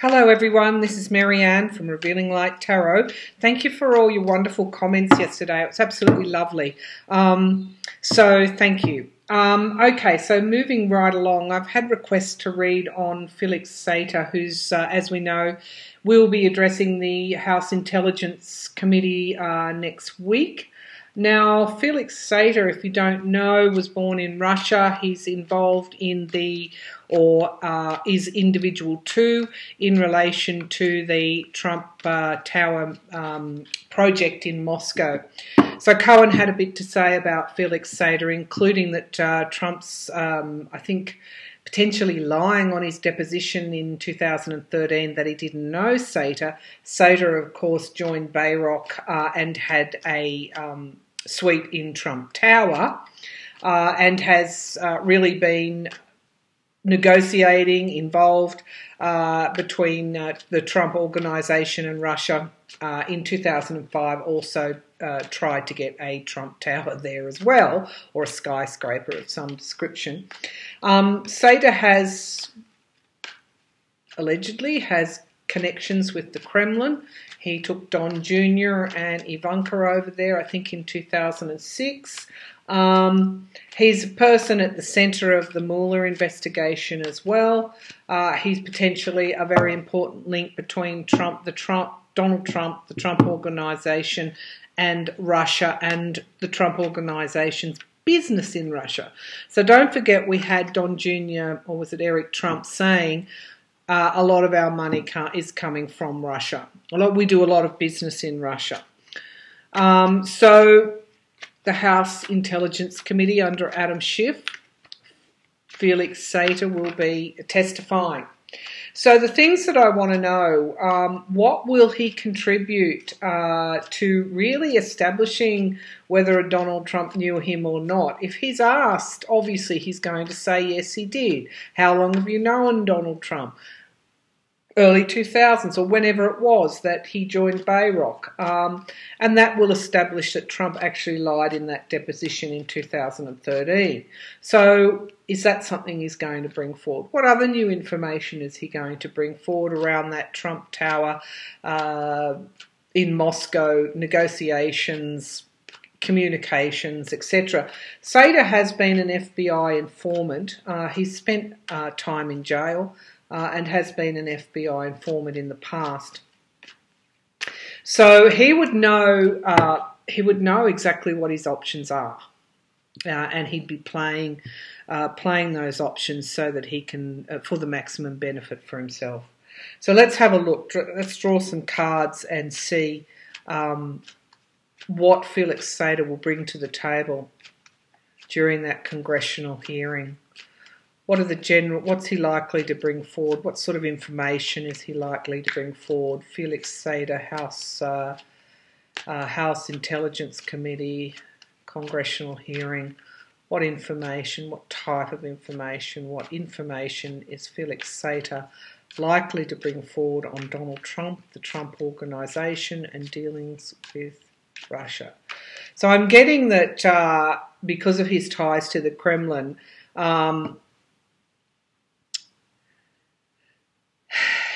Hello, everyone. This is Marianne from Revealing Light Tarot. Thank you for all your wonderful comments yesterday. It was absolutely lovely. Um, so, thank you. Um, okay, so moving right along, I've had requests to read on Felix Sater, who's, uh, as we know, will be addressing the House Intelligence Committee uh, next week. Now, Felix Sater, if you don't know, was born in Russia. He's involved in the, or uh, is individual two in relation to the Trump uh, Tower um, project in Moscow. So Cohen had a bit to say about Felix Sater, including that uh, Trump's, um, I think, potentially lying on his deposition in 2013 that he didn't know Sater. Sater, of course, joined Bayrock uh, and had a um, suite in Trump Tower uh, and has uh, really been negotiating, involved uh, between uh, the Trump organization and Russia. Uh, in 2005, also tried to get a Trump Tower there as well, or a skyscraper of some description. Um, has allegedly has connections with the Kremlin. He took Don Jr. and Ivanka over there, I think, in 2006. Um, he's a person at the centre of the Mueller investigation as well. Uh, he's potentially a very important link between Trump, the Trump, Donald Trump, the Trump organisation, and Russia and the Trump organisation's business in Russia. So don't forget, we had Don Jr. or was it Eric Trump saying uh, a lot of our money is coming from Russia. A lot, we do a lot of business in Russia. Um, so the House Intelligence Committee under Adam Schiff, Felix Sater will be testifying. So the things that I want to know, um, what will he contribute uh, to really establishing whether Donald Trump knew him or not? If he's asked, obviously he's going to say yes, he did. How long have you known Donald Trump? Early 2000s or whenever it was that he joined Bayrock. Um, and that will establish that Trump actually lied in that deposition in 2013. So, is that something he's going to bring forward? What other new information is he going to bring forward around that Trump Tower uh, in Moscow, negotiations? communications, etc. Sater has been an FBI informant. Uh, he's spent uh, time in jail uh, and has been an FBI informant in the past. So he would know uh, he would know exactly what his options are, uh, and he'd be playing uh, playing those options so that he can uh, for the maximum benefit for himself. So let's have a look. Let's draw some cards and see um, what Felix Sater will bring to the table during that congressional hearing. What are the general? What's he likely to bring forward? What sort of information is he likely to bring forward? Felix Sater, House uh, uh, House Intelligence Committee, congressional hearing. What information? What type of information? What information is Felix Sater likely to bring forward on Donald Trump, the Trump organisation, and dealings with Russia? So I'm getting that uh, because of his ties to the Kremlin. Um,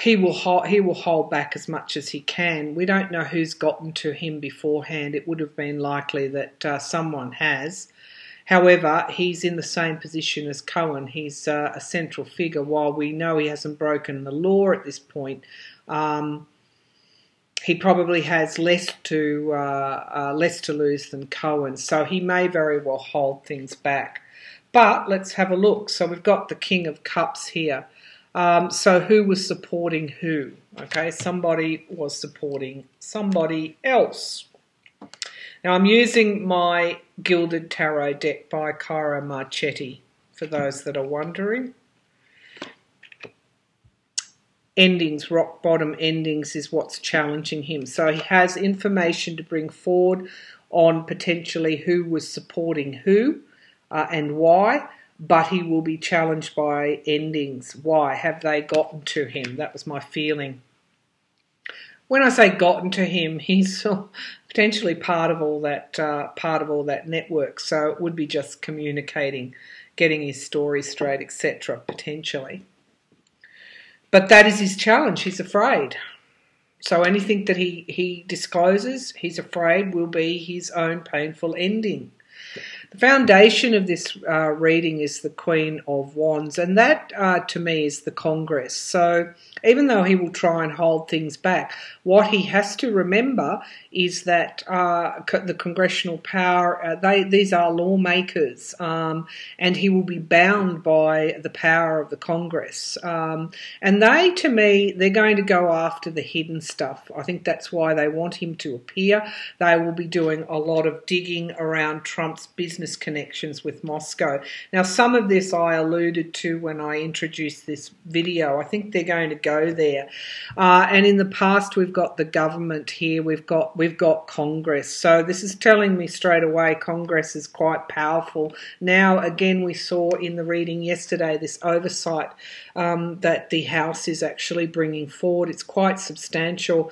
he will hold, he will hold back as much as he can. We don't know who's gotten to him beforehand. It would have been likely that uh, someone has. However, he's in the same position as Cohen. He's uh, a central figure. While we know he hasn't broken the law at this point, um, he probably has less to uh, uh less to lose than Cohen. So he may very well hold things back. But let's have a look. So we've got the King of Cups here. Um, so who was supporting who? Okay, somebody was supporting somebody else. Now I'm using my Gilded Tarot deck by Ciro Marchetti, for those that are wondering. Endings, rock bottom endings is what's challenging him. So he has information to bring forward on potentially who was supporting who uh, and why but he will be challenged by endings. Why have they gotten to him? That was my feeling. When I say gotten to him, he's potentially part of all that uh, part of all that network. So it would be just communicating, getting his story straight, etc. Potentially. but that is his challenge. He's afraid. So anything that he, he discloses, he's afraid will be his own painful ending. The foundation of this uh, reading is the Queen of Wands, and that uh, to me is the Congress. So even though he will try and hold things back, what he has to remember is that uh, the congressional power, uh, they these are lawmakers, um, and he will be bound by the power of the Congress. Um, and they, to me, they're going to go after the hidden stuff. I think that's why they want him to appear. They will be doing a lot of digging around Trump's business connections with Moscow. Now, some of this I alluded to when I introduced this video. I think they're going to go there. Uh, and in the past, we've got the government here. We've got we've got Congress. So this is telling me straight away Congress is quite powerful. Now, again, we saw in the reading yesterday this oversight um, that the House is actually bringing forward. It's quite substantial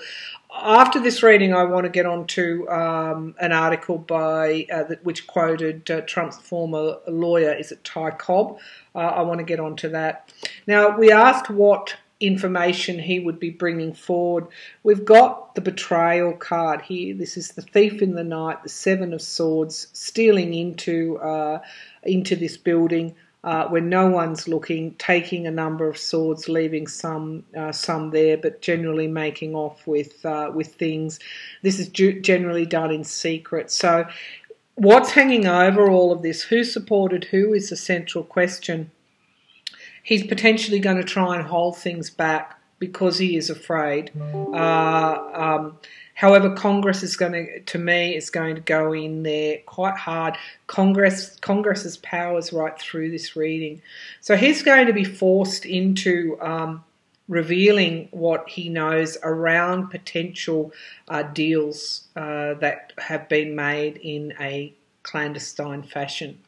after this reading, I want to get on to um, an article by uh, that, which quoted uh, Trump's former lawyer. Is it Ty Cobb? Uh, I want to get on to that. Now, we asked what information he would be bringing forward. We've got the betrayal card here. This is the thief in the night, the seven of swords, stealing into uh, into this building. Uh, no one's looking, taking a number of swords, leaving some uh, some there, but generally making off with uh, with things. This is generally done in secret. So, what's hanging over all of this? Who supported who is the central question he's potentially going to try and hold things back because he is afraid. Uh, um, however, Congress is going to, to me, is going to go in there quite hard. Congress, Congress's powers right through this reading, so he's going to be forced into. Um, revealing what he knows around potential uh, deals uh, that have been made in a clandestine fashion.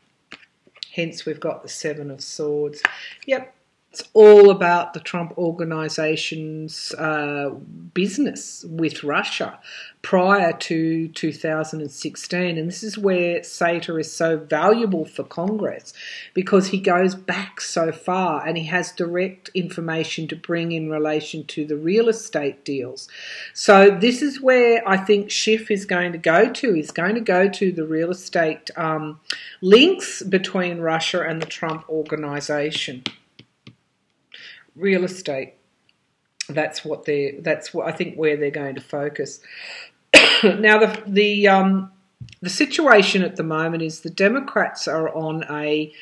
Hence, we've got the Seven of Swords. Yep, it's all about the Trump organization's uh, business with Russia prior to 2016. And this is where SATER is so valuable for Congress because he goes back so far and he has direct information to bring in relation to the real estate deals. So, this is where I think Schiff is going to go to. He's going to go to the real estate um, links between Russia and the Trump organization real estate. That's what they. That's what I think where they're going to focus. now the the um, the situation at the moment is the Democrats are on a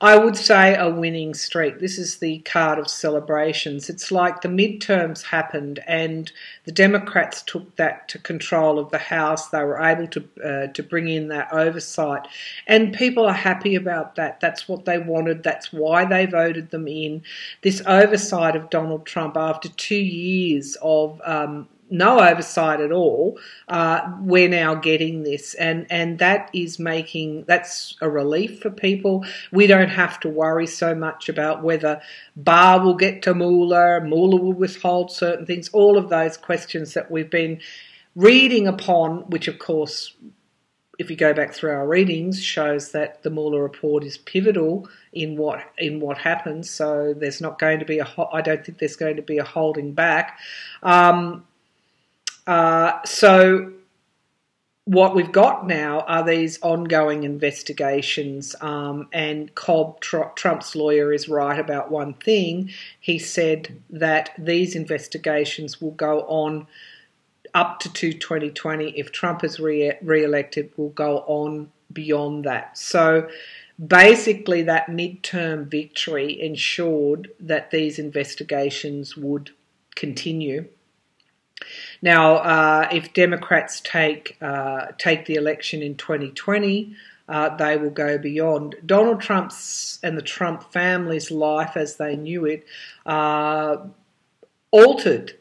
I would say a winning streak. This is the card of celebrations. It's like the midterms happened and the Democrats took that to control of the House. They were able to uh, to bring in that oversight, and people are happy about that. That's what they wanted. That's why they voted them in. This oversight of Donald Trump after two years of um, no oversight at all, uh, we're now getting this, and and that is making that's a relief for people. We don't have to worry so much about whether Barr will get to Mueller, Mueller will withhold certain things. All of those questions that we've been reading upon, which of course. If you go back through our readings, shows that the Mueller report is pivotal in what in what happens. So there's not going to be a. I don't think there's going to be a holding back. Um, uh, so what we've got now are these ongoing investigations, um, and Cobb, Tr- Trump's lawyer, is right about one thing. He said that these investigations will go on up to 2020. If Trump is re- elected will go on beyond that. So basically, that midterm victory ensured that these investigations would continue now, uh, if Democrats take uh, take the election in 2020, uh, they will go beyond Donald Trump's and the Trump family's life as they knew it uh, altered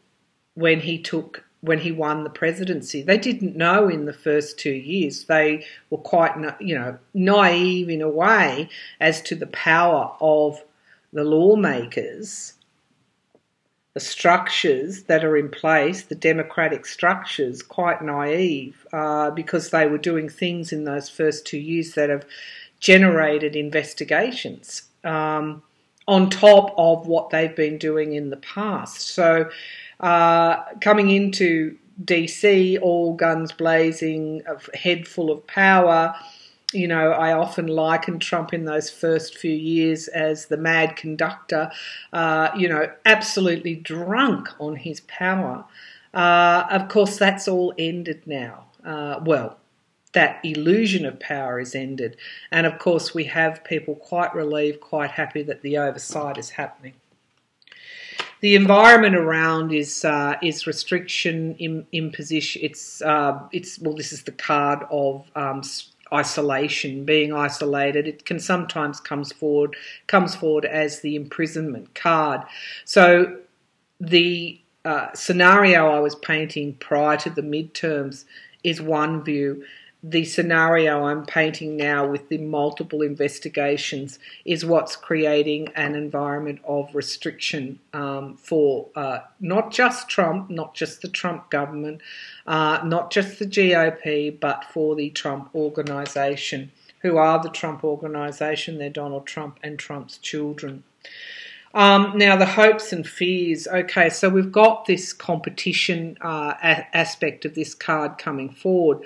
when he took when he won the presidency. They didn't know in the first two years. They were quite, you know, naive in a way as to the power of the lawmakers the structures that are in place, the democratic structures, quite naive uh, because they were doing things in those first two years that have generated investigations. Um, on top of what they've been doing in the past. So, uh, coming into DC, all guns blazing, a head full of power. You know, I often liken Trump in those first few years as the mad conductor, uh, you know, absolutely drunk on his power. Uh, of course, that's all ended now. Uh, well, that illusion of power is ended. And of course, we have people quite relieved, quite happy that the oversight is happening. The environment around is uh, is restriction, imposition. It's uh, it's well, this is the card of um, isolation, being isolated. It can sometimes comes forward comes forward as the imprisonment card. So the uh, scenario I was painting prior to the midterms is one view the scenario I'm painting now with the multiple investigations is what's creating an environment of restriction um, for uh, not just Trump, not just the Trump government, uh, not just the GOP, but for the Trump organisation. Who are the Trump organisation? They're Donald Trump and Trump's children. Um, now, the hopes and fears. Okay, so we've got this competition uh, a- aspect of this card coming forward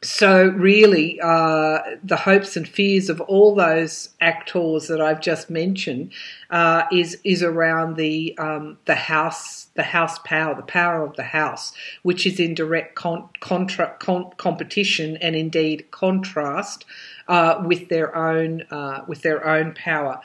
so really, uh, the hopes and fears of all those actors that I've just mentioned uh, is is around the um, the house the house power, the power of the house, which is in direct con- contra- con- competition and indeed contrast uh, with their own uh, with their own power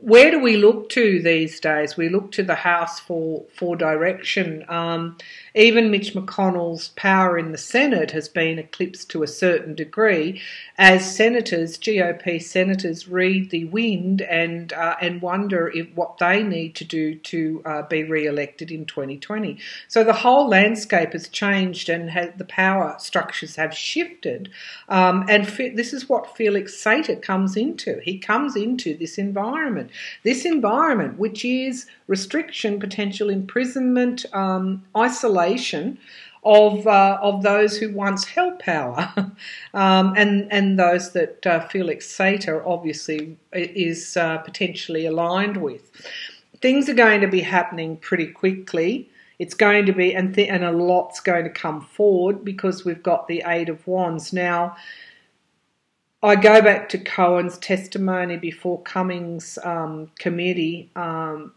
where do we look to these days? We look to the House for for direction. Um, even Mitch McConnell's power in the Senate has been eclipsed to a certain degree, as senators, GOP senators, read the wind and uh, and wonder if what they need to do to uh, be re-elected in 2020. So the whole landscape has changed, and the power structures have shifted. Um, and this is what Felix Sater comes into. He comes into this environment, this environment which is restriction, potential imprisonment, um, isolation of uh, of those who once held power, um, and and those that uh, Felix Sater obviously is uh, potentially aligned with. Things are going to be happening pretty quickly. It's going to be, and th- and a lot's going to come forward because we've got the Eight of Wands now. I go back to Cohen's testimony before Cummings' um, committee. Um,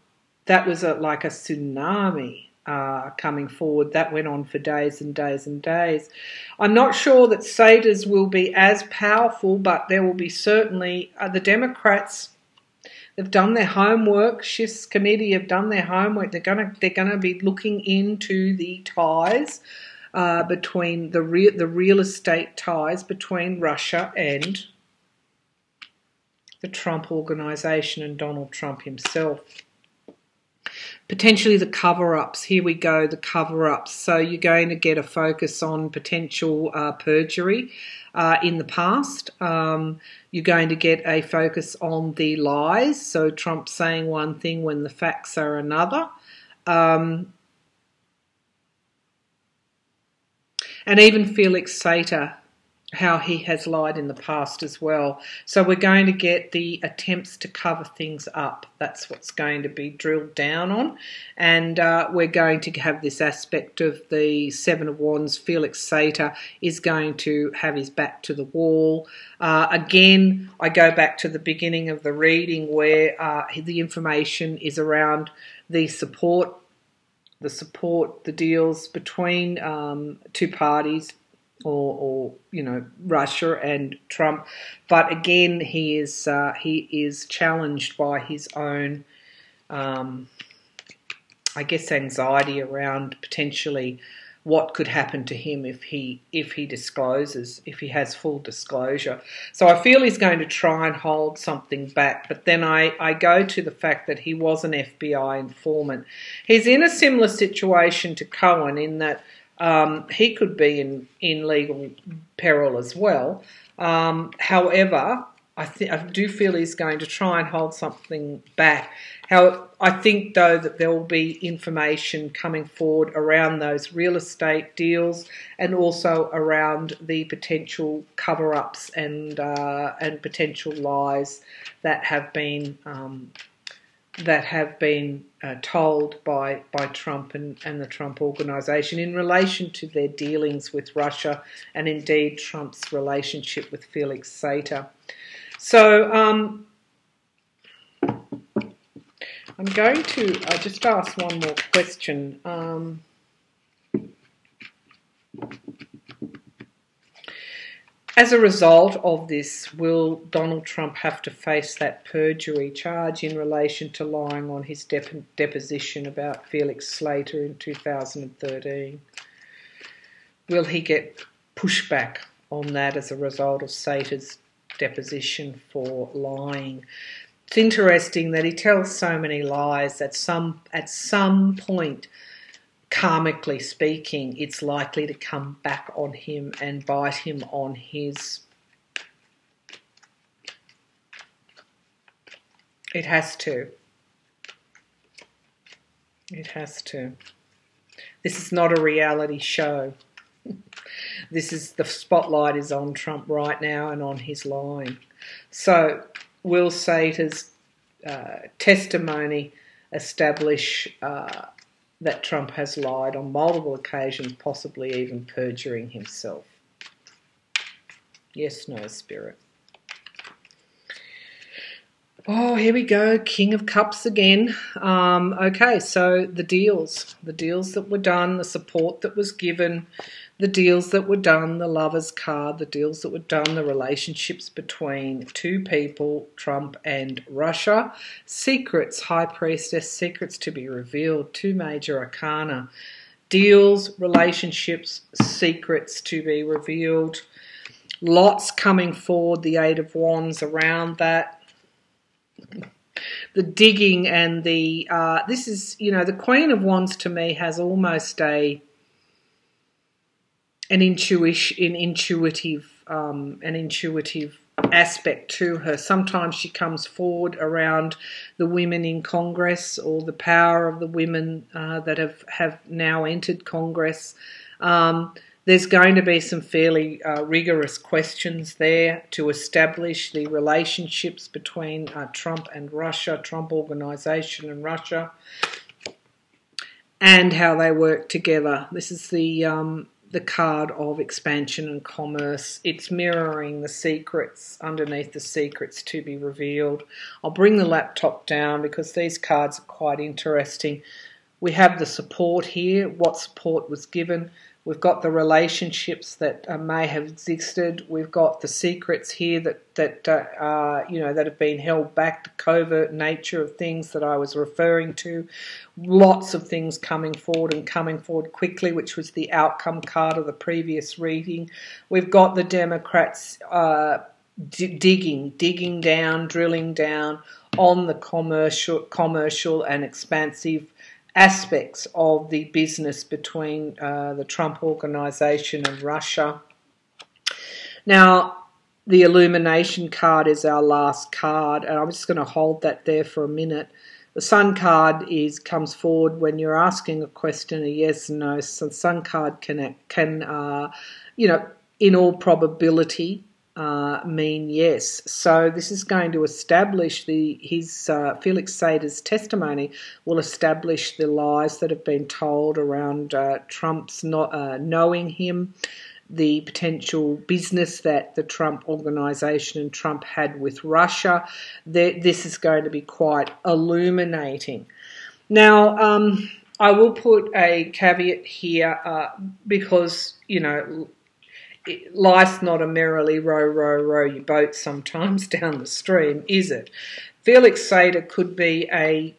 that was a, like a tsunami uh, coming forward. That went on for days and days and days. I'm not sure that Saters will be as powerful, but there will be certainly uh, the Democrats. They've done their homework. Schiff's committee have done their homework. They're gonna they're gonna be looking into the ties uh, between the real the real estate ties between Russia and the Trump organization and Donald Trump himself potentially the cover ups. Here we go, the cover ups. So you're going to get a focus on potential uh, perjury uh, in the past. Um, you're going to get a focus on the lies. So Trump saying one thing when the facts are another. Um, and even Felix Sater how he has lied in the past as well. So we're going to get the attempts to cover things up. That's what's going to be drilled down on. And uh, we're going to have this aspect of the Seven of Wands. Felix Sater is going to have his back to the wall. Uh, again, I go back to the beginning of the reading where uh, the information is around the support the support, the deals between um, two parties, or, or you know Russia and Trump. But again, he is uh, he is challenged by his own, um, I guess, anxiety around potentially what could happen to him if he if he discloses if he has full disclosure. So I feel he's going to try and hold something back. But then I, I go to the fact that he was an FBI informant. He's in a similar situation to Cohen in that um, he could be in, in legal peril as well. Um, however, I think I do feel he's going to try and hold something back. How I think though that there will be information coming forward around those real estate deals and also around the potential cover-ups and uh, and potential lies that have been um, that have been uh, told by by Trump and, and the Trump organization in relation to their dealings with Russia and indeed Trump's relationship with Felix Sater. So um, I'm going to uh, just ask one more question. Um, as a result of this, will Donald Trump have to face that perjury charge in relation to lying on his dep- deposition about Felix Slater in 2013? Will he get pushback on that as a result of Sater's deposition for lying. It's interesting that he tells so many lies that some at some point karmically speaking, it's likely to come back on him and bite him on his. It has to. It has to. This is not a reality show. This is the spotlight is on Trump right now and on his line. So, will Sater's uh, testimony establish uh, that Trump has lied on multiple occasions, possibly even perjuring himself? Yes, no, spirit. Oh, here we go. King of Cups again. Um, okay, so the deals, the deals that were done, the support that was given, the deals that were done, the lover's card, the deals that were done, the relationships between two people, Trump and Russia, secrets, High Priestess, secrets to be revealed, two major arcana, deals, relationships, secrets to be revealed, lots coming forward, the Eight of Wands around that. The digging and the uh, this is you know the Queen of Wands to me has almost a an intuition, an intuitive, um, an intuitive aspect to her. Sometimes she comes forward around the women in Congress or the power of the women uh, that have have now entered Congress. Um, there's going to be some fairly uh, rigorous questions there to establish the relationships between uh, Trump and Russia, Trump Organization and Russia, and how they work together. This is the um, the card of expansion and commerce. It's mirroring the secrets underneath the secrets to be revealed. I'll bring the laptop down because these cards are quite interesting. We have the support here, what support was given. We've got the relationships that uh, may have existed. We've got the secrets here that that uh, uh, you know that have been held back. The covert nature of things that I was referring to. Lots of things coming forward and coming forward quickly, which was the outcome card of the previous reading. We've got the Democrats uh, digging, digging down, drilling down on the commercial, commercial and expansive aspects of the business between uh, the Trump organization and Russia. Now, the illumination card is our last card, and I'm just going to hold that there for a minute. The sun card is comes forward when you're asking a question, a yes and no. So sun card can can uh, you know in all probability uh, mean yes. So this is going to establish the his uh, Felix Sater's testimony will establish the lies that have been told around uh, Trump's not uh, knowing him, the potential business that the Trump organization and Trump had with Russia. This is going to be quite illuminating. Now. Um, I will put a caveat here uh, because, you know, life's not a merrily row, row, row your boat sometimes down the stream, is it? Felix Sater could be a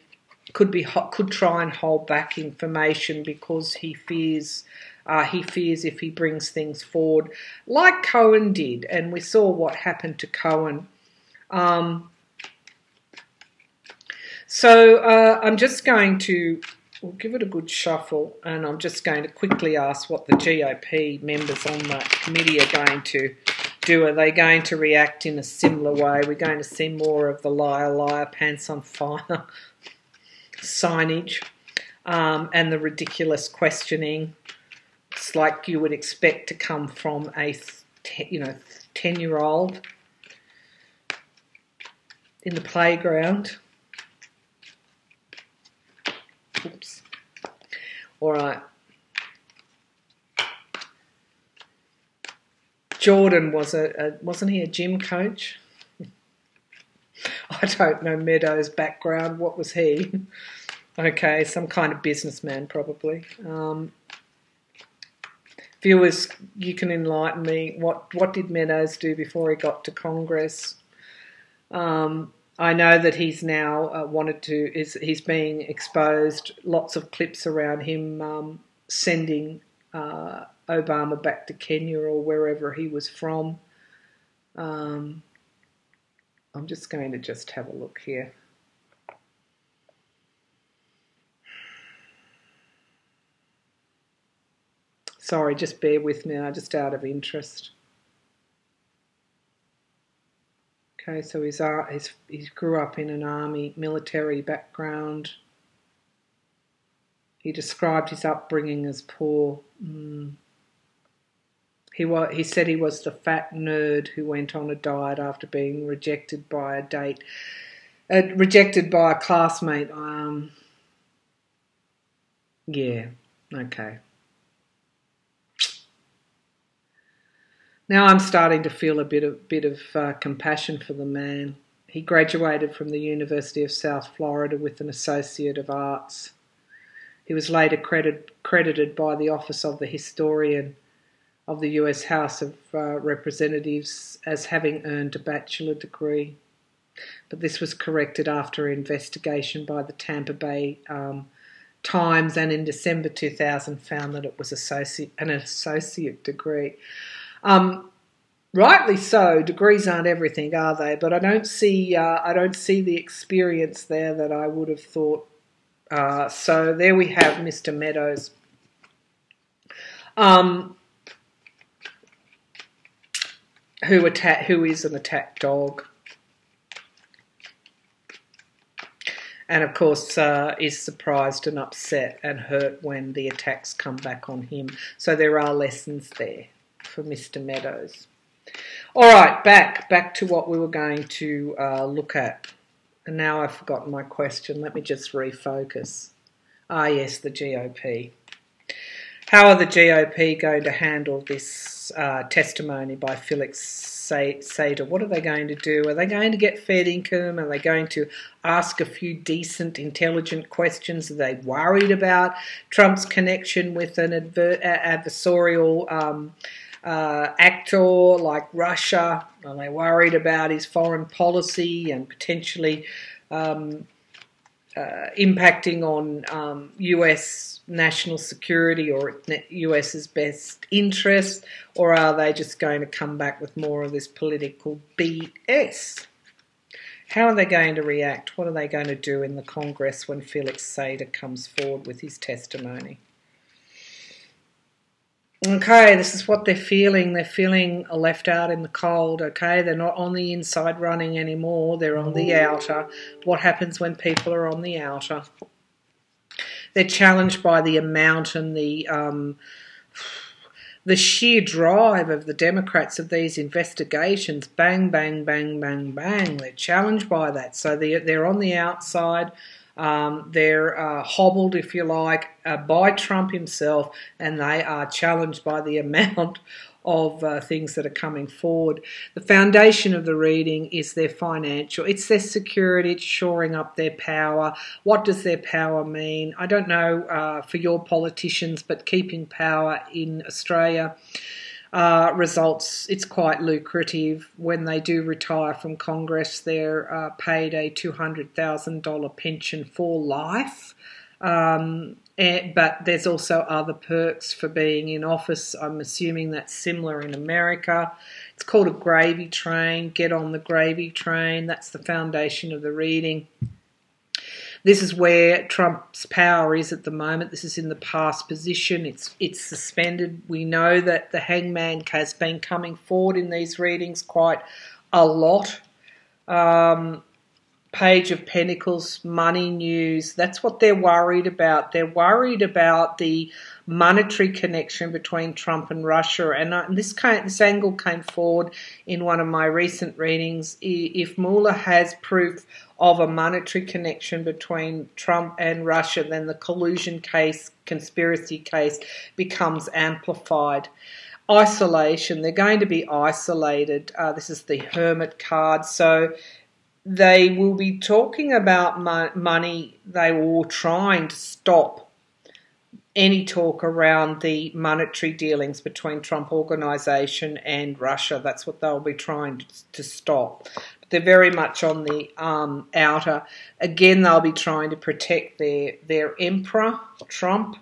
could be could try and hold back information because he fears uh, he fears if he brings things forward, like Cohen did, and we saw what happened to Cohen. Um, so uh, I'm just going to we'll give it a good shuffle, and I'm just going to quickly ask what the GOP members on the committee are going to do? Are they going to react in a similar way? We're going to see more of the liar, liar, pants on fire signage um, and the ridiculous questioning. It's like you would expect to come from a, you know, ten-year-old in the playground. Oops. All right. Jordan was a, a wasn't he a gym coach? I don't know Meadows' background. What was he? Okay, some kind of businessman, probably. Um, viewers, you can enlighten me. What what did Meadows do before he got to Congress? Um, I know that he's now uh, wanted to is he's being exposed. Lots of clips around him um, sending uh, Obama back to Kenya or wherever he was from. Um, I'm just going to just have a look here. Sorry, just bear with me, I just out of interest. Okay, so uh, he's, he grew up in an army military background. He described his upbringing as poor. Mm. He, was, he said he was the fat nerd who went on a diet after being rejected by a date, uh, rejected by a classmate. Um, yeah, okay. Now I'm starting to feel a bit of bit of uh, compassion for the man. He graduated from the University of South Florida with an Associate of Arts. He was later credit, credited by the Office of the Historian of the US House of uh, Representatives as having earned a bachelor degree. But this was corrected after investigation by the Tampa Bay um, Times and in December 2000 found that it was associate, an associate degree. Um, rightly so. Degrees aren't everything, are they? But I don't see uh, I don't see the experience there that I would have thought. Uh, so there we have Mr. Meadows. Um, who attack who is an attack dog. And of course, uh, is surprised and upset and hurt when the attacks come back on him. So there are lessons there for Mr. Meadows. All right, back back to what we were going to uh, look at. And now I've forgotten my question. Let me just refocus. Ah, yes, the GOP. How are the GOP going to handle this uh, testimony by Felix Sater? What are they going to do? Are they going to get Fed income? Are they going to ask a few decent, intelligent questions? Are they worried about Trump's connection with an adver- adversarial um, uh, actor like Russia? Are they worried about his foreign policy and potentially um, uh, impacting on um, US national security or US's best interest? Or are they just going to come back with more of this political BS? How are they going to react? What are they going to do in the Congress when Felix Sater comes forward with his testimony? Okay, this is what they're feeling. They're feeling left out in the cold, okay? They're not on the inside running anymore, they're on the outer. What happens when people are on the outer? They're challenged by the amount and the um, the sheer drive of the Democrats of these investigations. Bang, bang, bang, bang, bang. They're challenged by that. So they're, they're on the outside. Um, they're uh, hobbled, if you like, uh, by Trump himself, and they are challenged by the amount of uh, things that are coming forward. The foundation of the reading is their financial, it's their security, it's shoring up their power. What does their power mean? I don't know uh, for your politicians, but keeping power in Australia uh, results, it's quite lucrative. When they do retire from Congress, they're uh, paid a $200,000 pension for life. Um, and, but there's also other perks for being in office. I'm assuming that's similar in America. It's called a gravy train. Get on the gravy train. That's the foundation of the reading. This is where Trump's power is at the moment. This is in the past position. It's it's suspended. We know that the hangman has been coming forward in these readings quite a lot. Um, Page of Pentacles, money news. That's what they're worried about. They're worried about the monetary connection between Trump and Russia. And uh, this, came, this angle came forward in one of my recent readings. If Mueller has proof of a monetary connection between Trump and Russia, then the collusion case, conspiracy case becomes amplified isolation. They're going to be isolated. Uh, this is the Hermit card. So they will be talking about mo- money. They will trying to stop any talk around the monetary dealings between Trump Organization and Russia. That's what they'll be trying to stop. They're very much on the um, outer. Again, they'll be trying to protect their their emperor, Trump.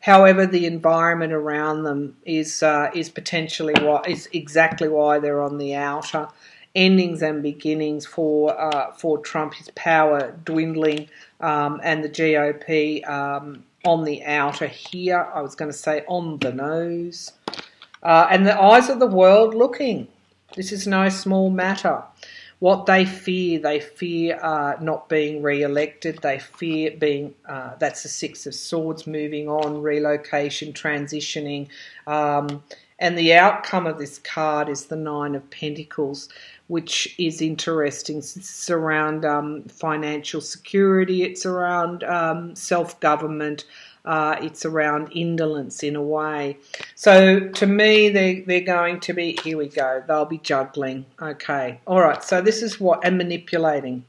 However, the environment around them is uh, is potentially why is exactly why they're on the outer endings and beginnings for uh, for Trump, his power dwindling, um, and the GOP um, on the outer here. I was going to say on the nose, uh, and the eyes of the world looking. This is no small matter. What they fear, they fear uh, not being re-elected. They fear being. Uh, that's the Six of Swords, moving on, relocation, transitioning. Um, and the outcome of this card is the Nine of Pentacles, which is interesting. It's around um, financial security, it's around um, self government, uh, it's around indolence in a way. So to me, they, they're going to be, here we go, they'll be juggling. Okay, all right, so this is what, and manipulating.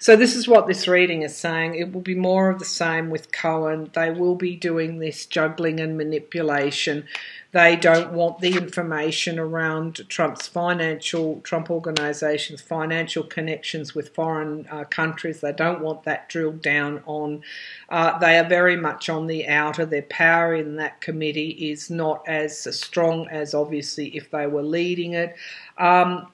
So this is what this reading is saying. It will be more of the same with Cohen. They will be doing this juggling and manipulation. They don't want the information around Trump's financial, Trump organization's financial connections with foreign uh, countries. They don't want that drilled down on. Uh, they are very much on the outer. Their power in that committee is not as strong as obviously if they were leading it. Um,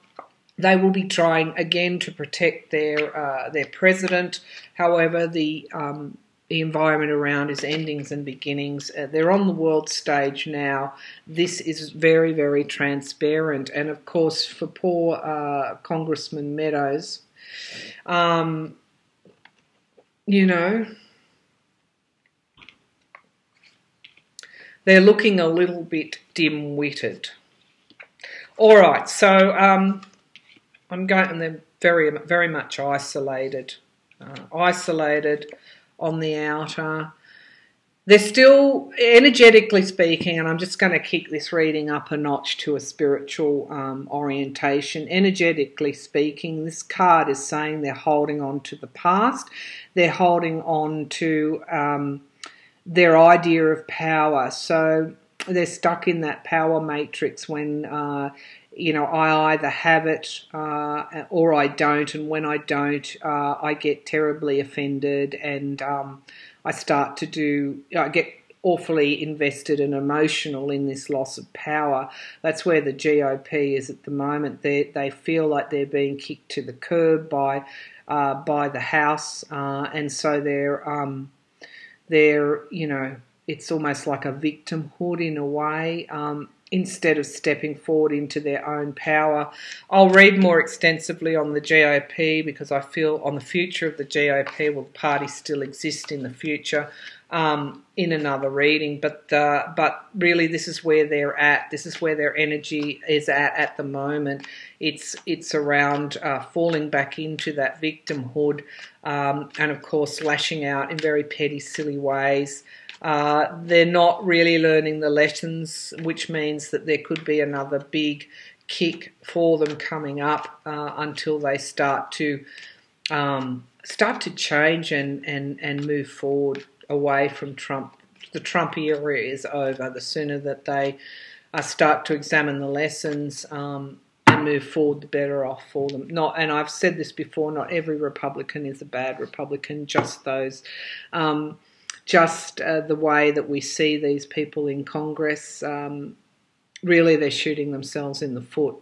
they will be trying again to protect their uh, their president. However, the um, the environment around is endings and beginnings. Uh, they're on the world stage now. This is very, very transparent. And of course, for poor uh, Congressman Meadows, um, you know, they're looking a little bit dim witted. All right, so um, I'm going, and they're very, very much isolated. Uh, isolated on the outer. They're still, energetically speaking, and I'm just going to kick this reading up a notch to a spiritual um, orientation. Energetically speaking, this card is saying they're holding on to the past, they're holding on to um, their idea of power. So they're stuck in that power matrix when uh, you know, I either have it uh, or I don't, and when I don't, uh, I get terribly offended and um, I start to do, I get awfully invested and emotional in this loss of power. That's where the GOP is at the moment. They they feel like they're being kicked to the curb by uh, by the House, uh, and so they're um, they're you know it's almost like a victimhood in a way. Um, instead of stepping forward into their own power. I'll read more extensively on the GOP because I feel on the future of the GOP, will the party still exist in the future? Um, in another reading, but uh, but really, this is where they're at. This is where their energy is at at the moment. It's it's around uh, falling back into that victimhood, um, and of course, lashing out in very petty, silly ways. Uh, they're not really learning the lessons, which means that there could be another big kick for them coming up uh, until they start to um, start to change and, and, and move forward away from Trump. The Trump era is over. The sooner that they uh, start to examine the lessons um, and move forward, the better off for them. Not, and I've said this before. Not every Republican is a bad Republican. Just those. Um, just uh, the way that we see these people in Congress, um, really they're shooting themselves in the foot.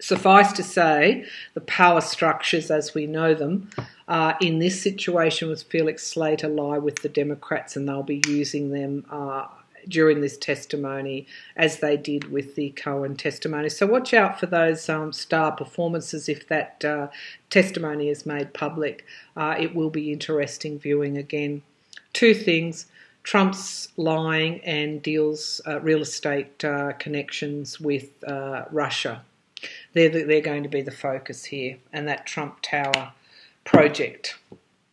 Suffice to say, the power structures as we know them uh, in this situation with Felix Slater lie with the Democrats, and they'll be using them uh, during this testimony as they did with the Cohen testimony. So watch out for those um, star performances if that uh, testimony is made public. Uh, it will be interesting viewing again. Two things. Trump's lying and deals uh, real estate uh, connections with uh, Russia. They're, the, they're going to be the focus here, and that Trump Tower project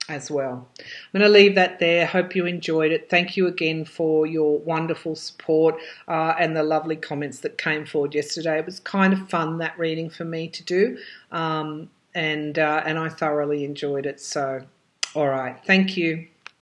as well. I'm going to leave that there. Hope you enjoyed it. Thank you again for your wonderful support uh, and the lovely comments that came forward yesterday. It was kind of fun that reading for me to do, um, and uh, and I thoroughly enjoyed it. So, all right, thank you.